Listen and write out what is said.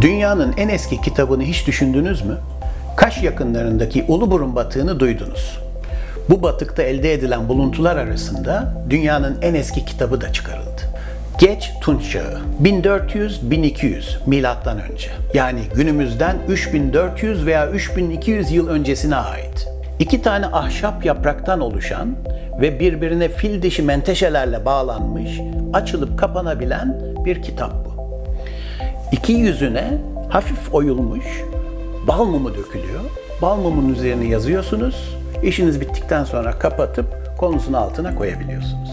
Dünyanın en eski kitabını hiç düşündünüz mü? Kaş yakınlarındaki Uluburun batığını duydunuz. Bu batıkta elde edilen buluntular arasında dünyanın en eski kitabı da çıkarıldı. Geç Tunç Çağı 1400-1200 milattan önce. Yani günümüzden 3400 veya 3200 yıl öncesine ait. İki tane ahşap yapraktan oluşan ve birbirine fil dişi menteşelerle bağlanmış, açılıp kapanabilen bir kitap. İki yüzüne hafif oyulmuş bal mumu dökülüyor. Bal mumunun üzerine yazıyorsunuz. İşiniz bittikten sonra kapatıp kolunuzun altına koyabiliyorsunuz.